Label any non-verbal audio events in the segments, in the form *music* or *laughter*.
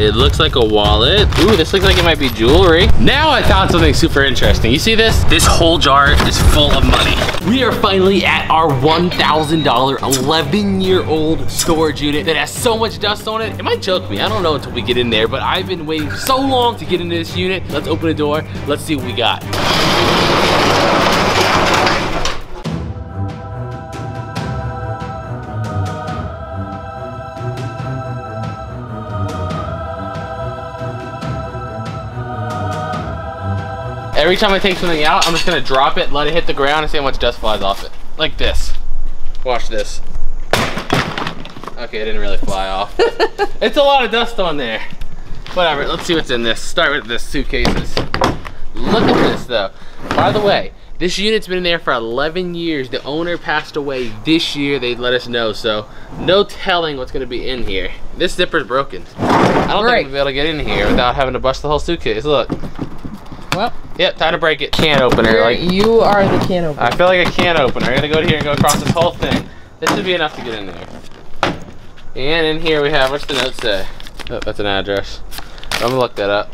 It looks like a wallet. Ooh, this looks like it might be jewelry. Now I found something super interesting. You see this? This whole jar is full of money. We are finally at our $1,000 11 year old storage unit that has so much dust on it. It might choke me. I don't know until we get in there, but I've been waiting so long to get into this unit. Let's open the door. Let's see what we got. Every time I take something out, I'm just gonna drop it, let it hit the ground, and see how much dust flies off it. Like this. Watch this. Okay, it didn't really fly off. *laughs* it's a lot of dust on there. Whatever, let's see what's in this. Start with the suitcases. Look at this though. By the way, this unit's been in there for 11 years. The owner passed away this year. They let us know, so no telling what's gonna be in here. This zipper's broken. I don't Right. think we'll be able to get in here without having to bust the whole suitcase. Look. Well, Yep, time to break it. Can opener, you're- like you are the can opener. I feel like a can opener. I'm gonna go here and go across this whole thing. This should be enough to get in there. And in here we have, what's the note say? Oh, that's an address. I'm gonna look that up.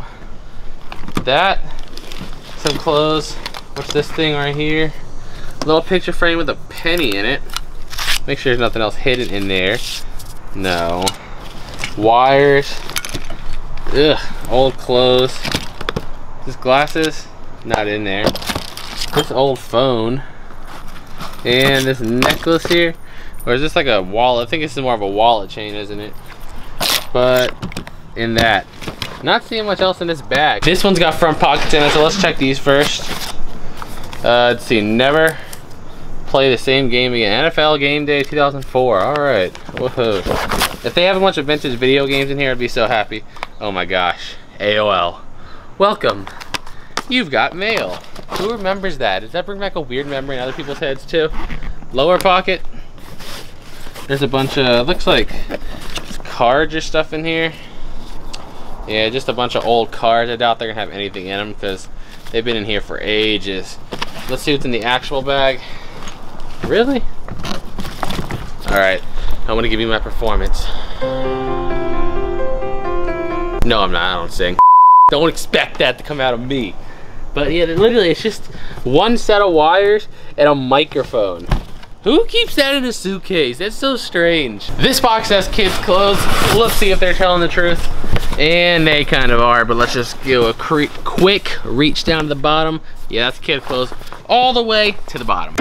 That, some clothes. What's this thing right here? Little picture frame with a penny in it. Make sure there's nothing else hidden in there. No. Wires. Ugh, old clothes. This glasses, not in there. This old phone. And this necklace here. Or is this like a wallet? I think it's more of a wallet chain, isn't it? But in that. Not seeing much else in this bag. This one's got front pockets in it, so let's check these first. Uh, let's see, never play the same game again. NFL Game Day 2004. All right. Woohoo. If they have a bunch of vintage video games in here, I'd be so happy. Oh my gosh. AOL. Welcome. You've got mail. Who remembers that? Does that bring back a weird memory in other people's heads too? Lower pocket. There's a bunch of, looks like cards or stuff in here. Yeah, just a bunch of old cards. I doubt they're gonna have anything in them because they've been in here for ages. Let's see what's in the actual bag. Really? All right, I'm gonna give you my performance. No, I'm not, I don't sing. Don't expect that to come out of me. But yeah, literally, it's just one set of wires and a microphone. Who keeps that in a suitcase? That's so strange. This box has kids' clothes. Let's see if they're telling the truth. And they kind of are, but let's just do a quick reach down to the bottom. Yeah, that's kids' clothes all the way to the bottom.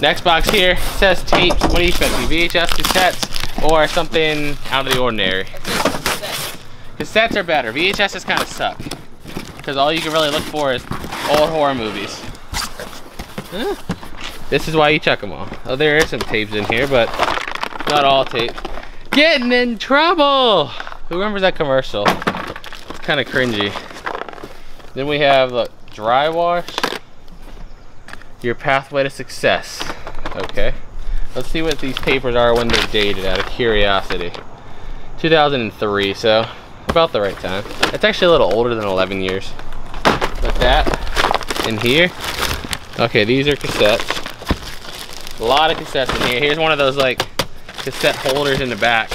Next box here says tapes. What do you expect? VHS cassettes or something out of the ordinary? Cassettes are better. VHSs kind of suck. Because all you can really look for is old horror movies. This is why you check them all. Oh, there is some tapes in here, but not all tapes. Getting in trouble! Who remembers that commercial? It's kind of cringy. Then we have, look, dry wash. Your pathway to success. Okay. Let's see what these papers are when they're dated out of curiosity. 2003, so about the right time. It's actually a little older than 11 years. But that in here. Okay, these are cassettes. A lot of cassettes in here. Here's one of those like cassette holders in the back.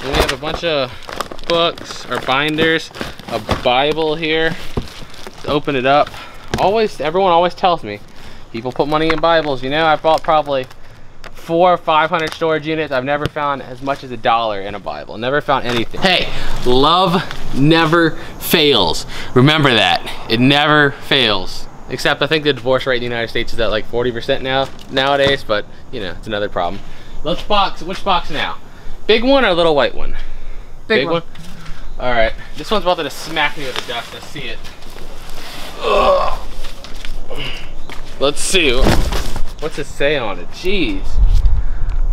Then we have a bunch of books or binders, a Bible here. Open it up. Always, everyone always tells me, people put money in Bibles. You know, I bought probably four or 500 storage units. I've never found as much as a dollar in a Bible. Never found anything. Hey, love never fails. Remember that. It never fails. Except I think the divorce rate in the United States is at like 40% now nowadays, but you know, it's another problem. Let's box, which box now? Big one or little white one? Big one. All right, this one's about to smack me with the dust. I see it. Ugh. Let's see. What's it say on it? Jeez.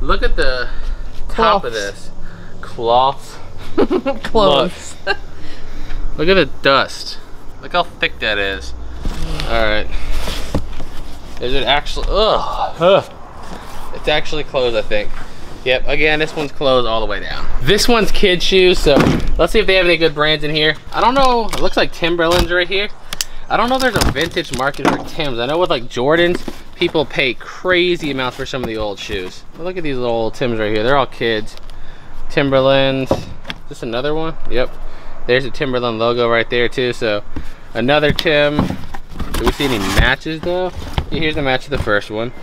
Look at the top of this. Cloth. *laughs* Clothes. Look at the dust. Look how thick that is. Alright. Is it actually ugh, ugh. It's actually closed, I think. Yep, again, this one's closed all the way down. This one's kid shoes, so let's see if they have any good brands in here. I don't know, it looks like Timberland's right here. I don't know if there's a vintage market for Timbs. I know with like Jordans, people pay crazy amounts for some of the old shoes. But look at these little old Timbs right here. They're all kids. Timberlands. This another one? Yep. There's a Timberland logo right there too. So another Tim. Do we see any matches though? Here's the match of the first one.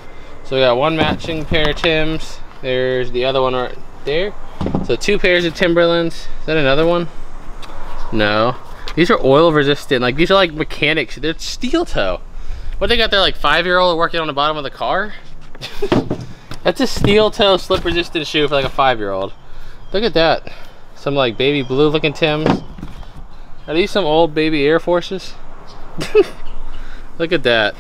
So we got one matching pair of Tims. There's the other one right there. So two pairs of Timberlands. Is that another one? No. These are oil resistant. Like these are like mechanics. They're steel toe. What they got there, like five year old working on the bottom of the car? *laughs* That's a steel toe slip resistant shoe for like a five year old. Look at that. Some like baby blue looking Tims. Are these some old baby Air Forces? *laughs* Look at that.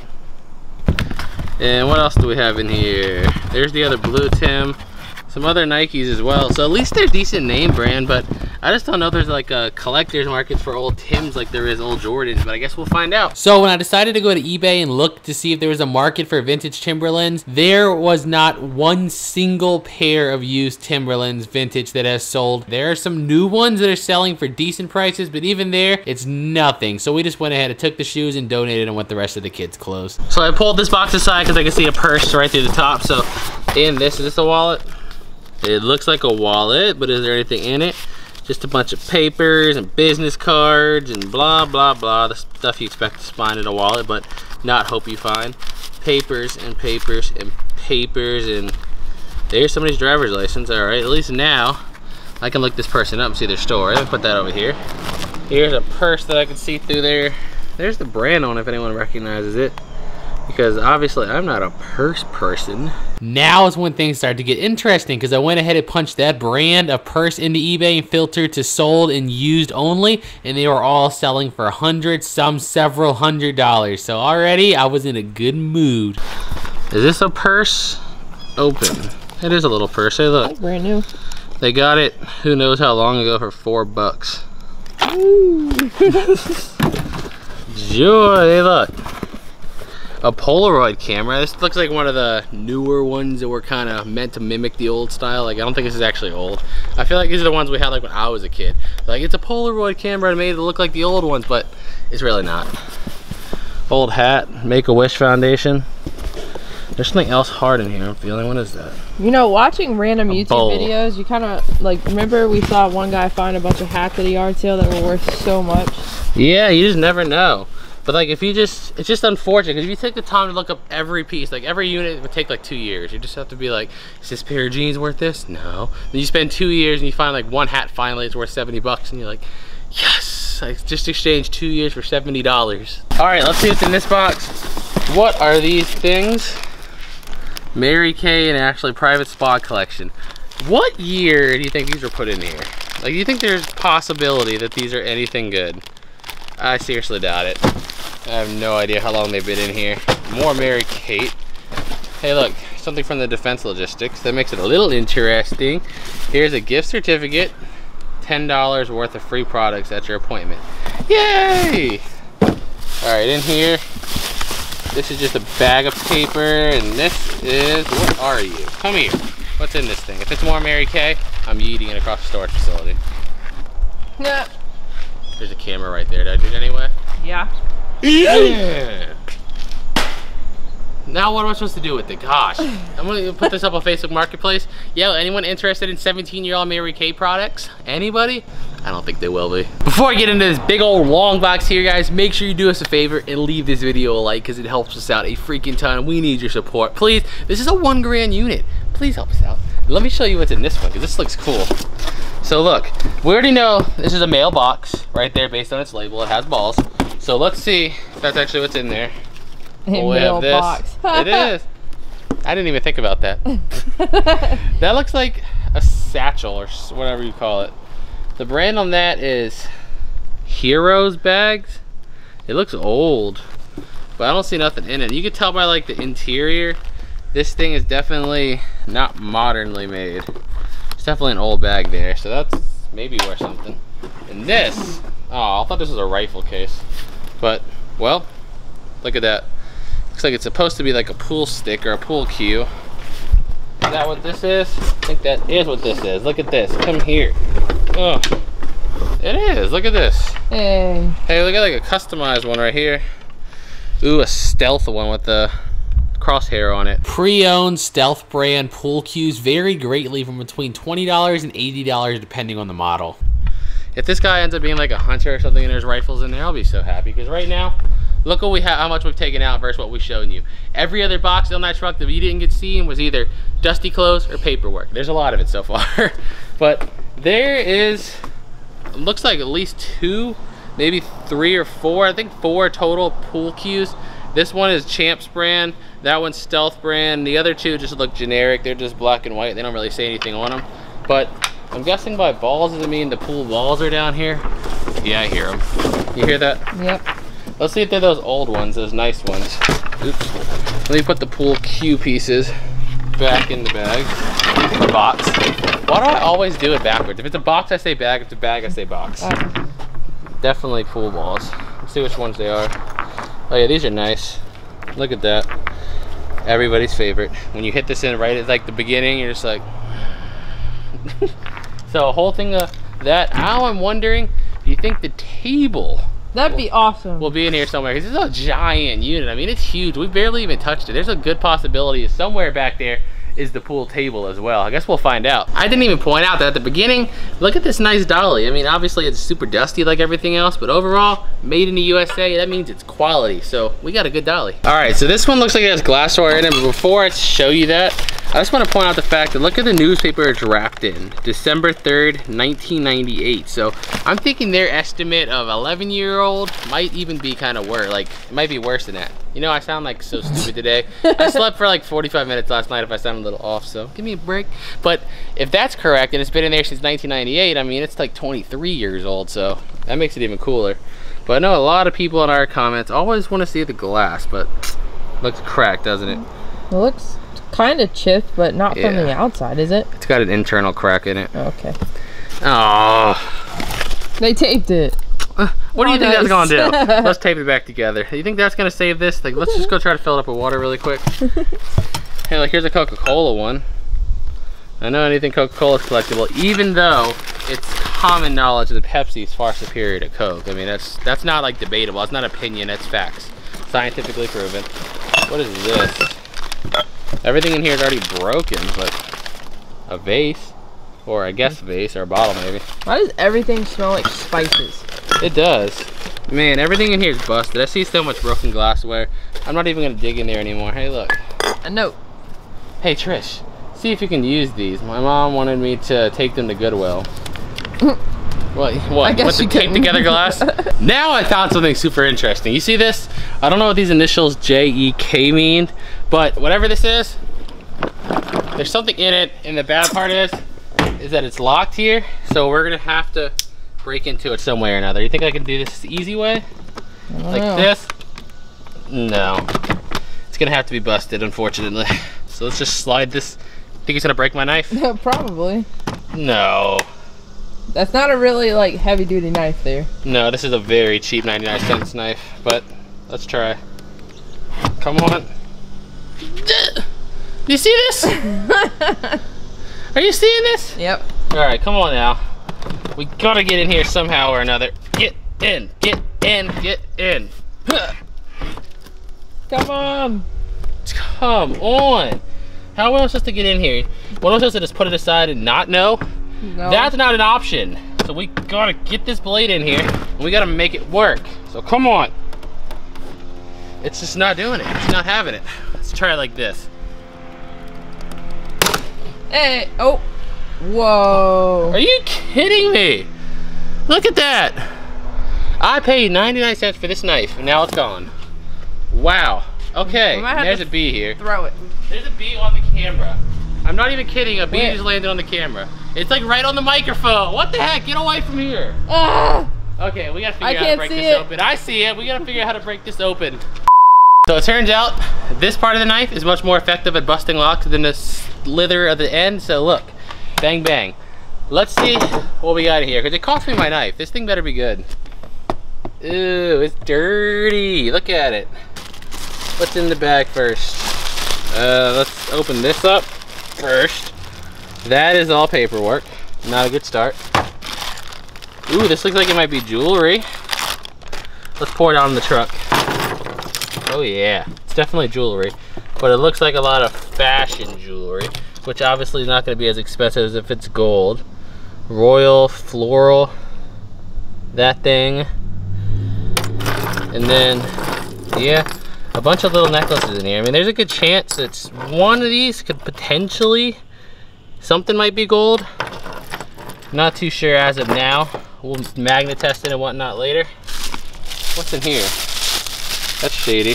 And what else do we have in here? There's the other blue Tim. Some other Nikes as well. So at least they're decent name brand, but I just don't know if there's like a collector's market for old Tims like there is old Jordans, but I guess we'll find out. So when I decided to go to eBay and look to see if there was a market for vintage Timberlands, there was not one single pair of used Timberlands vintage that has sold. There are some new ones that are selling for decent prices, but even there, it's nothing. So we just went ahead and took the shoes and donated them with the rest of the kids' clothes. So I pulled this box aside because I can see a purse right through the top. So in this, is this a wallet? It looks like a wallet, but is there anything in it? Just a bunch of papers and business cards and blah, blah, blah. The stuff you expect to find in a wallet, but not hope you find. Papers and papers and papers and there's somebody's driver's license. All right, at least now I can look this person up and see their store. Let me put that over here. Here's a purse that I can see through there. There's the brand on if anyone recognizes it because obviously I'm not a purse person. Now is when things start to get interesting because I went ahead and punched that brand of purse into eBay and filtered to sold and used only, and they were all selling for hundreds, some several hundred dollars. So already I was in a good mood. Is this a purse? Open. It is a little purse. Hey, look. Brand new. They got it, who knows how long ago, for four bucks. Ooh. *laughs* Joy, hey, look a Polaroid camera. This looks like one of the newer ones that were kind of meant to mimic the old style. Like, I don't think this is actually old. I feel like these are the ones we had like when I was a kid. Like, it's a Polaroid camera and made it look like the old ones, but it's really not. Old hat, Make-A-Wish Foundation. There's something else hard in here, I'm feeling. What is that? You know, watching random A YouTube bowl. videos, you kind of, like, remember we saw one guy find a bunch of hats at a yard sale that were worth so much? Yeah, you just never know. But like if you just, it's just unfortunate because if you take the time to look up every piece, like every unit it would take like two years. You just have to be like, is this pair of jeans worth this? No. Then you spend two years and you find like one hat finally it's worth 70 bucks and you're like, yes, I just exchanged two years for $70. All right, let's see what's in this box. What are these things? Mary Kay and actually private spa collection. What year do you think these were put in here? Like, do you think there's possibility that these are anything good? I seriously doubt it. I have no idea how long they've been in here. More Mary Kay. Hey look, something from the Defense Logistics. That makes it a little interesting. Here's a gift certificate. $10 worth of free products at your appointment. Yay! Alright, in here, this is just a bag of paper, and this is, what are you? Come here. What's in this thing? If it's more Mary Kay, I'm yeeting it across the storage facility. Yeah. There's a camera right there. Did I do it anyway? Yeah. Yeah. Now what am I supposed to do with it? Gosh. I'm gonna put this up on Facebook Marketplace. Yo, anyone interested in 17 year old Mary Kay products? Anybody? I don't think they will be. Before I get into this big old long box here, guys, make sure you do us a favor and leave this video a like because it helps us out a freaking ton. We need your support. Please, this is a one grand unit. Please help us out. Let me show you what's in this one because this looks cool. So look, we already know this is a mailbox right there based on its label. It has balls. So let's see if that's actually what's in there. A Oh, we have this. it is. *laughs* I didn't even think about that. *laughs* that looks like a satchel or whatever you call it. The brand on that is Heroes bags. It looks old, but I don't see nothing in it. You can tell by like the interior, this thing is definitely not modernly made. Definitely an old bag there, so that's maybe worth something. And this, oh, I thought this was a rifle case, but well, look at that. Looks like it's supposed to be like a pool stick or a pool cue. Is that what this is? I think that is what this is. Look at this. Come here. Oh, it is. Look at this. Hey. Hey, look at like a customized one right here. Ooh, a stealth one with the crosshair on it. Pre-owned stealth brand pool cues vary greatly from between $20 and $80 depending on the model. If this guy ends up being like a hunter or something and there's rifles in there, I'll be so happy. Because right now, look what we have, how much we've taken out versus what we've shown you. Every other box on that truck that you didn't get seen was either dusty clothes or paperwork. There's a lot of it so far. *laughs* but there is, looks like at least two, maybe three or four, I think four total pool cues. This one is Champs brand, that one's Stealth brand. The other two just look generic. They're just black and white. They don't really say anything on them. But I'm guessing by balls, does it mean the pool balls are down here? Yeah, I hear them. You hear that? Yep. Let's see if they're those old ones, those nice ones. Oops. Let me put the pool cue pieces back in the bag, the box. Why do I always do it backwards? If it's a box, I say bag. If it's a bag, I say box. Definitely pool balls. Let's see which ones they are. Oh yeah, these are nice. Look at that. Everybody's favorite. When you hit this in right at like the beginning, you're just like. *laughs* so a whole thing of that. Now I'm wondering, do you think the table that'd be awesome. will be in here somewhere? Because it's a giant unit. I mean, it's huge. We barely even touched it. There's a good possibility it's somewhere back there is the pool table as well. I guess we'll find out. I didn't even point out that at the beginning, look at this nice dolly. I mean, obviously it's super dusty like everything else, but overall, made in the USA, that means it's quality. So we got a good dolly. All right, so this one looks like it has glassware in it, but before I show you that, I just want to point out the fact that look at the newspaper it's wrapped in. December 3rd, 1998. So I'm thinking their estimate of 11 year old might even be kind of worse. Like, it might be worse than that. You know, I sound like so stupid today. I *laughs* slept for like 45 minutes last night if I sound a little off, so give me a break. But if that's correct, and it's been in there since 1998, I mean, it's like 23 years old, so that makes it even cooler. But I know a lot of people in our comments always want to see the glass, but looks cracked, doesn't it? It looks kind of chipped, but not from the outside, is it? It's got an internal crack in it. Okay. Oh, They taped it. Uh, what do you Oh, think that's gonna do? *laughs* Let's tape it back together. You think that's gonna save this? Like, let's just go try to fill it up with water really quick. *laughs* hey, like here's a Coca-Cola one. I know anything Coca-Cola is collectible, even though it's common knowledge that Pepsi is far superior to Coke. I mean, that's that's not like debatable. It's not opinion. That's facts, scientifically proven. What is this? Everything in here is already broken, but a vase, or I guess a vase or a bottle maybe. Why does everything smell like spices? It does. Man, everything in here is busted. I see so much broken glassware. I'm not even gonna dig in there anymore. Hey, look. A note. Hey, Trish. See if you can use these. My mom wanted me to take them to Goodwill. *laughs* What? What? I guess What's the tape together glass? *laughs* now I found something super interesting. You see this? I don't know what these initials J E K mean, but whatever this is, there's something in it. And the bad part is, is that it's locked here. So we're gonna have to break into it some way or another. You think I can do this the easy way? Like know. this? No. It's gonna have to be busted, unfortunately. *laughs* So let's just slide this. Think he's gonna break my knife? *laughs* Probably. No. That's not a really like heavy duty knife there. No, this is a very cheap 99 cents knife, but let's try. Come on. You see this? *laughs* Are you seeing this? Yep. All right, come on now. We gotta get in here somehow or another. Get in, get in, get in. *sighs* Come on. Come on. How am I supposed to get in here? What am I supposed to just put it aside and not know? No. That's not an option. So we gotta get this blade in here and we gotta make it work. So come on. It's just not doing it. It's not having it. Try it like this. Hey. Oh. Whoa. Are you kidding me? Look at that. I paid 99 cents for this knife and now it's gone. Wow. Okay, We might have there's a bee here. Throw it. There's a bee on the camera. I'm not even kidding. A bee Where? just landed on the camera. It's like right on the microphone. What the heck? Get away from here. Ah. Okay, we gotta figure I out how to break this it. open. I see it. We gotta figure out how to break this open. So it turns out this part of the knife is much more effective at busting locks than the slither of the end. So look, bang bang. Let's see what we got here because it cost me my knife. This thing better be good. Ooh, it's dirty. Look at it. What's in the bag first? Uh, let's open this up first. That is all paperwork. Not a good start. Ooh, this looks like it might be jewelry. Let's pour it out in the truck. Oh yeah, it's definitely jewelry. But it looks like a lot of fashion jewelry, which obviously is not gonna be as expensive as if it's gold. Royal, floral. that thing. And then, yeah, a bunch of little necklaces in here. I mean, there's a good chance that one of these could potentially, something might be gold. Not too sure as of now. We'll magnet test it and whatnot later. What's in here? That's shady.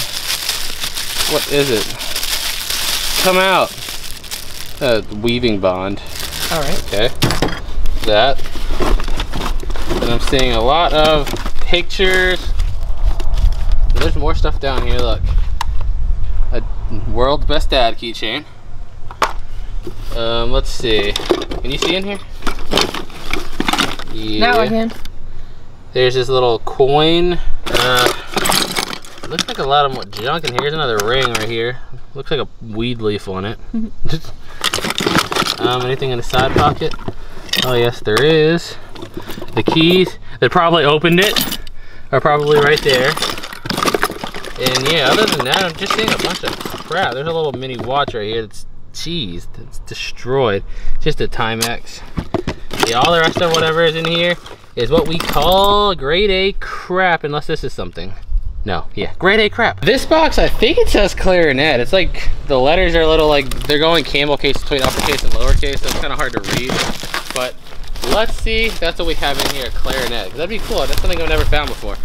What is it? Come out. Uh, weaving bond. All right. Okay. That. And I'm seeing a lot of pictures. There's more stuff down here, look. A world's best dad keychain. Um, let's see. Can you see in here? Yeah. Now I can. There's this little coin. Uh, looks like a lot of more junk in here. Here's another ring right here. Looks like a weed leaf on it. *laughs* um, anything in the side pocket? Oh yes, there is. The keys that probably opened it are probably right there. And yeah, other than that, I'm just seeing a bunch of crap. There's a little mini watch right here that's cheesed. It's destroyed. Just a Timex. Yeah, all the rest of whatever is in here is what we call grade A crap, unless this is something. No, yeah, grade A crap. This box, I think it says clarinet. It's like, the letters are a little like, they're going camel case between uppercase and lowercase, so it's kind of hard to read. But let's see, that's what we have in here, clarinet. That'd be cool, that's something I've never found before.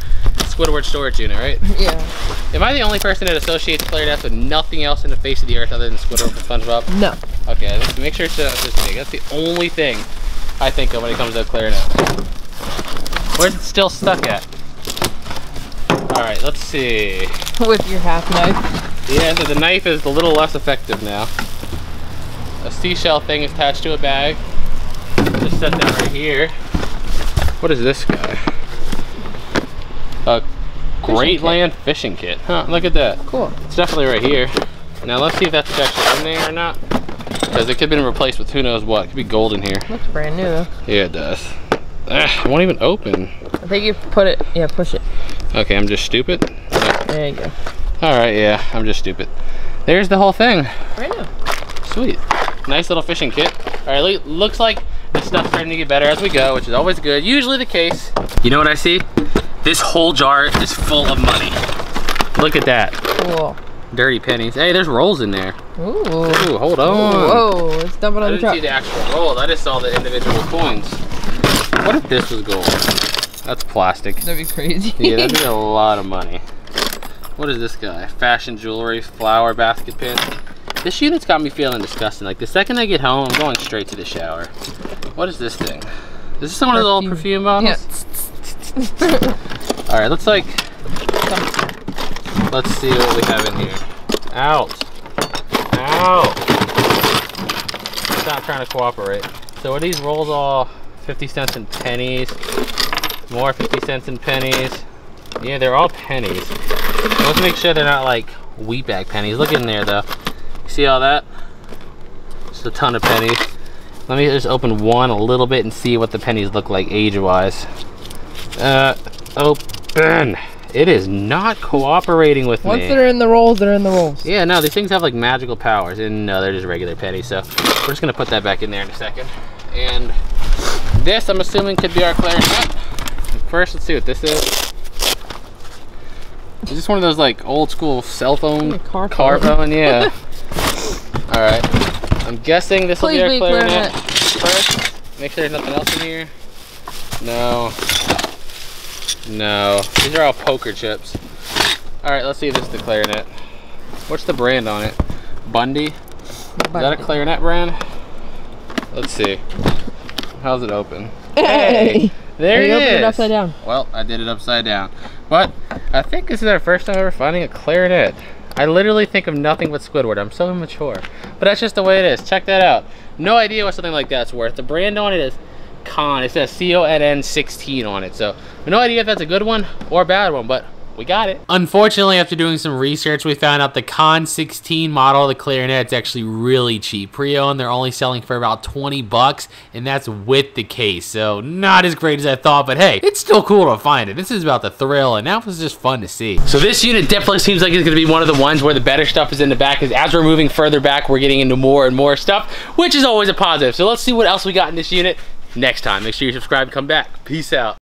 Squidward storage unit, right? *laughs* Yeah. Am I the only person that associates clarinets with nothing else in the face of the earth other than Squidward from SpongeBob? No. Okay, let's make sure it's not this big. That's the only thing I think of when it comes to clarinet. Where's it still stuck at? All right, let's see. With your half knife. Yeah, so the knife is a little less effective now. A seashell thing is attached to a bag. Just set that right here. What is this guy? A Great. Land fishing kit. Huh, look at that. Cool. It's definitely right here. Now let's see if that's actually in there or not. Because it could have been replaced with who knows what. It could be gold in here. Looks brand new though. Yeah, it does. Ah, it won't even open. I think you put it, yeah, push it. Okay, I'm just stupid. There you go. All right, yeah, I'm just stupid. There's the whole thing. Right new. Sweet. Nice little fishing kit. All right, lo- looks like the stuff's starting to get better as we go, which is always good. Usually the case. You know what I see? This whole jar is full of money. Look at that. Cool. Dirty pennies. Hey, there's rolls in there. Ooh. Ooh, hold on. Whoa, let's dump it I on the didn't see the actual rolls. I just saw the individual coins. What if this was gold? That's plastic. That'd be crazy. Yeah, that'd be a *laughs* lot of money. What is this guy? Fashion jewelry, flower basket pin. This unit's got me feeling disgusting. Like the second I get home, I'm going straight to the shower. What is this thing? Is this one of those old perfume bottles? Yeah. *laughs* All right, let's like, let's see what we have in here. Out. Out. Stop trying to cooperate. So are these rolls all 50 cents and pennies? More 50 cents and pennies. Yeah, they're all pennies. Let's make sure they're not like wheat back pennies. Look in there though. See all that? Just a ton of pennies. Let me just open one a little bit and see what the pennies look like age-wise. Uh, open. It is not cooperating with Once me. they're in the rolls, they're in the rolls. Yeah, no, these things have like magical powers, and no, they're just regular pennies. So we're just gonna put that back in there in a second. And this, I'm assuming, could be our clarinet. First, let's see what this is. Is this one of those like old school cell phone Yeah, car car phone. phone? Yeah. *laughs* All right. I'm guessing this will be our clarinet. clarinet. First, make sure there's nothing else in here. No. No. These are all poker chips. All right, let's see if this is the clarinet. What's the brand on it? Bundy? Is that a clarinet brand? Let's see. How's it open? Hey! There you it opened is. it upside down. Well, I did it upside down. But I think this is our first time ever finding a clarinet. I literally think of nothing but Squidward. I'm so immature. But that's just the way it is. Check that out. No idea what something like that's worth. The brand on it is Conn. It says C-O-N-N 16 on it. So no idea if that's a good one or a bad one, but we got it. Unfortunately, after doing some research, we found out the Conn 16 model of the clarinet is actually really cheap. Pre-owned, they're only selling for about 20 bucks, and that's with the case. So not as great as I thought, but hey, it's still cool to find it. This is about the thrill, and that was just fun to see. So this unit definitely seems like it's gonna be one of the ones where the better stuff is in the back, because as we're moving further back, we're getting into more and more stuff, which is always a positive. So let's see what else we got in this unit next time. Make sure you subscribe and come back. Peace out.